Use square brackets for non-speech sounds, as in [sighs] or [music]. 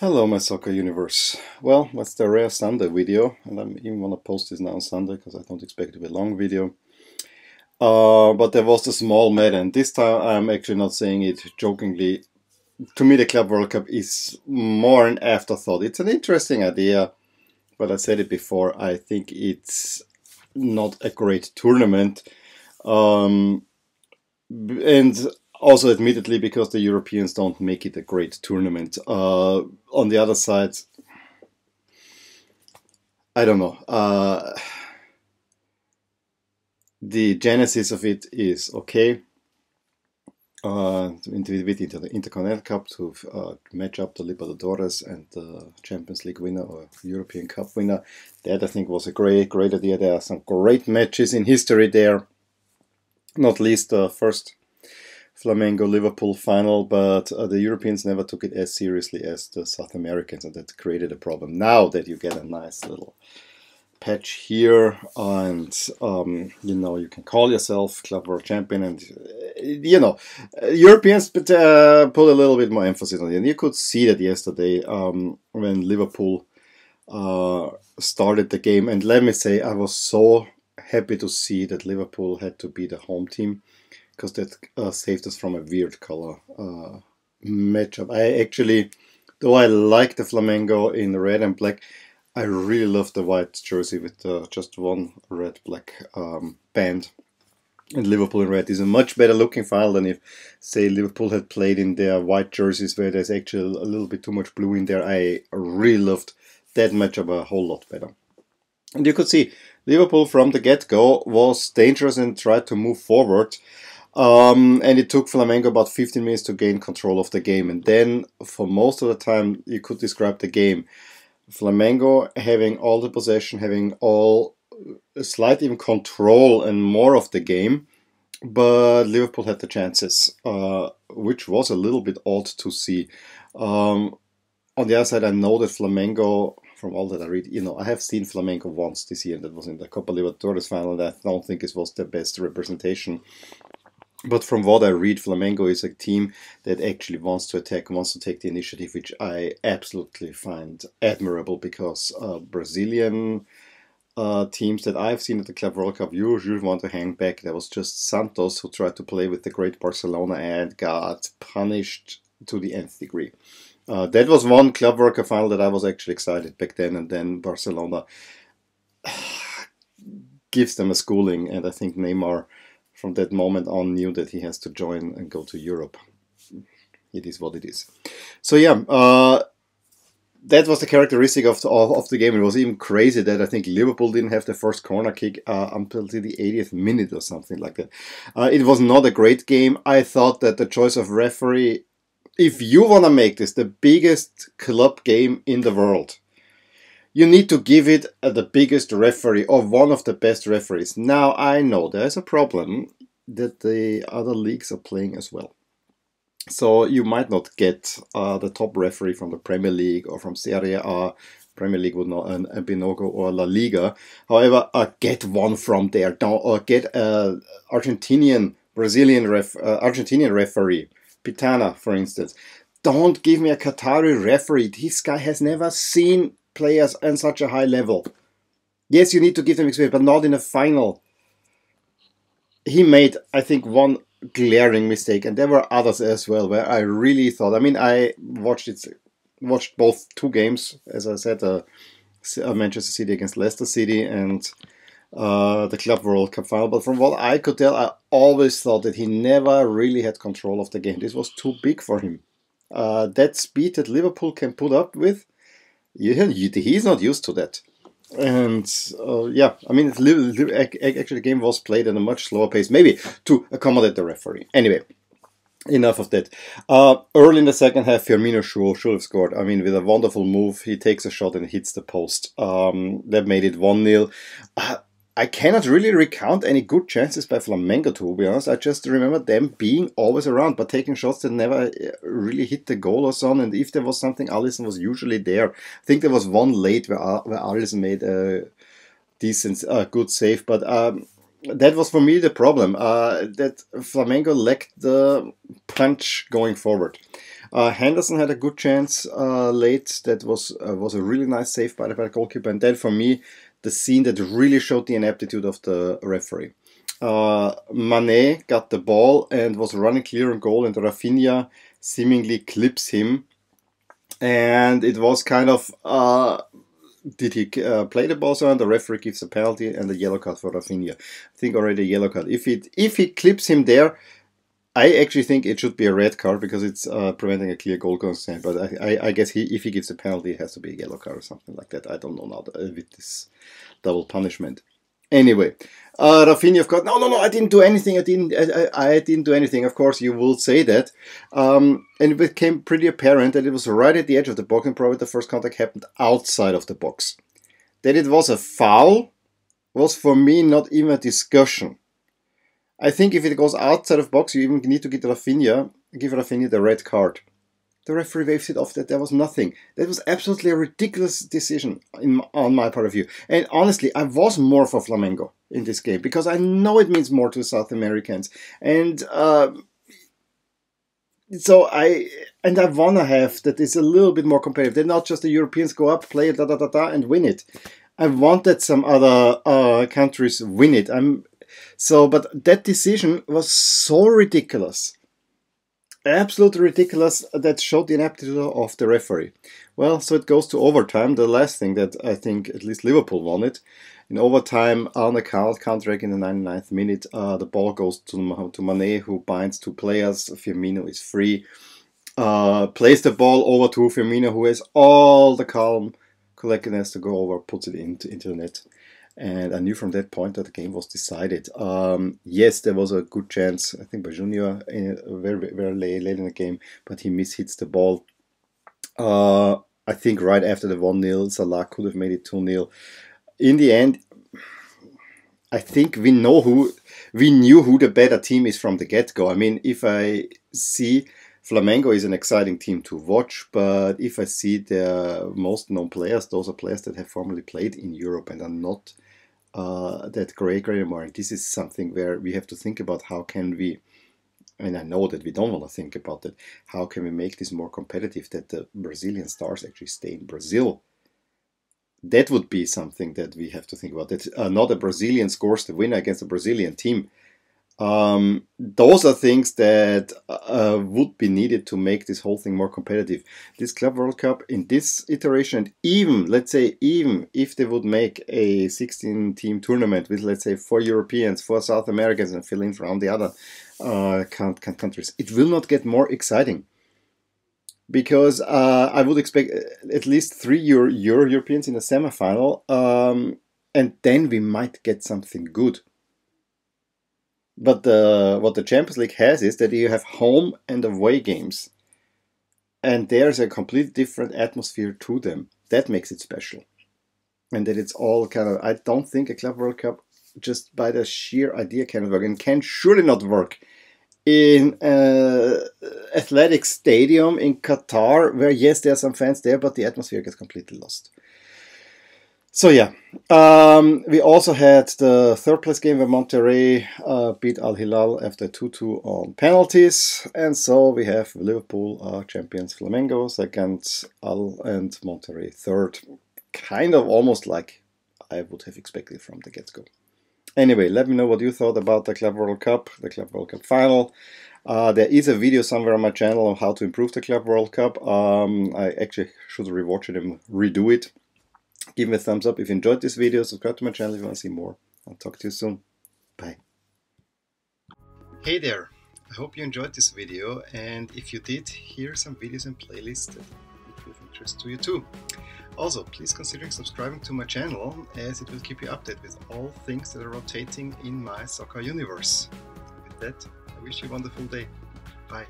Hello my soccer universe. Well, that's the rare Sunday video and I'm even gonna post this now on Sunday because I don't expect it to be a long video. Uh, but there was a small and this time I'm actually not saying it jokingly. To me the Club World Cup is more an afterthought. It's an interesting idea, but I said it before, I think it's not a great tournament. Um, and also admittedly because the Europeans don't make it a great tournament. Uh, on the other side, I don't know. Uh, the genesis of it is okay. Uh, with the Intercontinental Cup to uh, match up the Libertadores and the Champions League winner or European Cup winner. That I think was a great, great idea. There are some great matches in history there. Not least the first Flamengo Liverpool final, but uh, the Europeans never took it as seriously as the South Americans, and that created a problem. Now that you get a nice little patch here, and um, you know you can call yourself Club World Champion, and uh, you know Europeans put, uh, put a little bit more emphasis on it, and you could see that yesterday um, when Liverpool uh, started the game. And let me say, I was so happy to see that Liverpool had to be the home team because that uh, saved us from a weird color uh, matchup. I actually, though I like the Flamengo in red and black, I really love the white jersey with uh, just one red black um, band. And Liverpool in red is a much better looking file than if, say, Liverpool had played in their white jerseys where there's actually a little bit too much blue in there. I really loved that matchup a whole lot better. And you could see Liverpool from the get go was dangerous and tried to move forward. Um, and it took Flamengo about 15 minutes to gain control of the game. And then, for most of the time, you could describe the game. Flamengo having all the possession, having all uh, slight even control and more of the game, but Liverpool had the chances, uh, which was a little bit odd to see. Um, on the other side, I know that Flamengo, from all that I read, you know, I have seen Flamengo once this year, and that was in the Copa Libertadores final, and I don't think it was the best representation but from what I read, Flamengo is a team that actually wants to attack, wants to take the initiative, which I absolutely find admirable because uh, Brazilian uh, teams that I've seen at the Club World Cup usually want to hang back. There was just Santos who tried to play with the great Barcelona and got punished to the nth degree. Uh, that was one Club World Cup final that I was actually excited back then, and then Barcelona [sighs] gives them a schooling, and I think Neymar from that moment on knew that he has to join and go to Europe. It is what it is. So yeah, uh, that was the characteristic of the, of, the game. It was even crazy that I think Liverpool didn't have the first corner kick uh, until the 80th minute or something like that. Uh, it was not a great game. I thought that the choice of referee, if you want to make this the biggest club game in the world, you need to give it the biggest referee or one of the best referees. Now I know there's a problem that the other leagues are playing as well. So you might not get uh, the top referee from the Premier League or from Serie A. Premier League would not, and uh, Binogo or La Liga. However, uh, get one from there. Don't, or get an Argentinian, Brazilian ref, uh, Argentinian referee, Pitana, for instance. Don't give me a Qatari referee. This guy has never seen players on such a high level. Yes, you need to give them experience, but not in a final. He made, I think, one glaring mistake, and there were others as well where I really thought. I mean, I watched it, watched both two games, as I said, uh, uh, Manchester City against Leicester City and uh, the Club World Cup final. But from what I could tell, I always thought that he never really had control of the game. This was too big for him. Uh, that speed that Liverpool can put up with he's not used to that. And uh, yeah, I mean, actually, the game was played at a much slower pace, maybe to accommodate the referee. Anyway, enough of that. Uh, early in the second half, Firmino should have scored. I mean, with a wonderful move, he takes a shot and hits the post. Um, that made it 1 0. Uh, I cannot really recount any good chances by Flamengo, to be honest. I just remember them being always around, but taking shots that never uh, really hit the goal or so. And if there was something, Alisson was usually there. I think there was one late where, where Alisson made a decent, uh, good save. But um, that was for me the problem. Uh, that Flamengo lacked the punch going forward. Uh, Henderson had a good chance uh, late. That was uh, was a really nice save by the, by the goalkeeper, and then for me, the scene that really showed the ineptitude of the referee. Uh, Mane got the ball and was running clear on goal, and Rafinha seemingly clips him, and it was kind of uh, did he uh, play the ball so the referee gives a penalty and a yellow card for Rafinha. I think already a yellow card. If it if he clips him there, I actually think it should be a red card because it's uh, preventing a clear goal consent. But I, I, I, guess he, if he gives a penalty, it has to be a yellow card or something like that. I don't know now with this double punishment. Anyway, uh, Rafinha, of course, no, no, no, I didn't do anything. I didn't, I, I didn't do anything. Of course, you will say that. Um, and it became pretty apparent that it was right at the edge of the box, and probably the first contact happened outside of the box. That it was a foul was for me not even a discussion. I think if it goes outside of box, you even need to give Rafinha, give Rafinha the red card. The referee waves it off that there was nothing. That was absolutely a ridiculous decision in, on my part of view. And honestly, I was more for Flamengo in this game because I know it means more to South Americans. And uh, so I and I wanna have that it's a little bit more competitive. They're not just the Europeans go up, play it, da da da da, and win it. I want that some other uh, countries win it. I'm so, but that decision was so ridiculous absolutely ridiculous that showed the ineptitude of the referee. Well, so it goes to overtime. The last thing that I think at least Liverpool wanted. In overtime, Arne count counter in the 99th minute. Uh, the ball goes to, to Mane, who binds two players. Firmino is free. Uh, plays the ball over to Firmino, who has all the calm collectedness to go over, puts it into, into the net. And I knew from that point that the game was decided. Um, yes, there was a good chance, I think, by Junior very, very late, late in the game, but he mishits the ball. Uh, I think right after the 1 0, Salah could have made it 2 0. In the end, I think we know who we knew who the better team is from the get go. I mean, if I see Flamengo is an exciting team to watch, but if I see their most known players, those are players that have formerly played in Europe and are not uh, that great anymore. And this is something where we have to think about how can we, and I know that we don't want to think about that, how can we make this more competitive that the Brazilian stars actually stay in Brazil? That would be something that we have to think about. That uh, not a Brazilian scores the winner against a Brazilian team, um, those are things that uh, would be needed to make this whole thing more competitive. This Club World Cup in this iteration, and even let's say even if they would make a 16 team tournament with let's say four Europeans, four South Americans, and fill in from the other uh, countries, it will not get more exciting because uh, I would expect uh, at least three Euro, Euro Europeans in the semifinal, um, and then we might get something good. But the, what the Champions League has is that you have home and away games. And there's a completely different atmosphere to them. That makes it special. And that it's all kind of, I don't think a Club World Cup, just by the sheer idea, can work and can surely not work in an athletic stadium in Qatar, where yes, there are some fans there, but the atmosphere gets completely lost. So yeah, um, we also had the third place game where Monterrey uh, beat Al Hilal after 2-2 on penalties, and so we have Liverpool uh, champions Flamengo second, Al and Monterrey third. Kind of almost like I would have expected from the get-go. Anyway, let me know what you thought about the Club World Cup, the Club World Cup final. Uh, there is a video somewhere on my channel on how to improve the Club World Cup. Um, I actually should rewatch it and redo it Give me a thumbs up if you enjoyed this video, subscribe to my channel if you want to see more. I'll talk to you soon. Bye. Hey there, I hope you enjoyed this video and if you did, here are some videos and playlists that would be of interest to you too. Also, please consider subscribing to my channel as it will keep you updated with all things that are rotating in my soccer universe. With that, I wish you a wonderful day. Bye.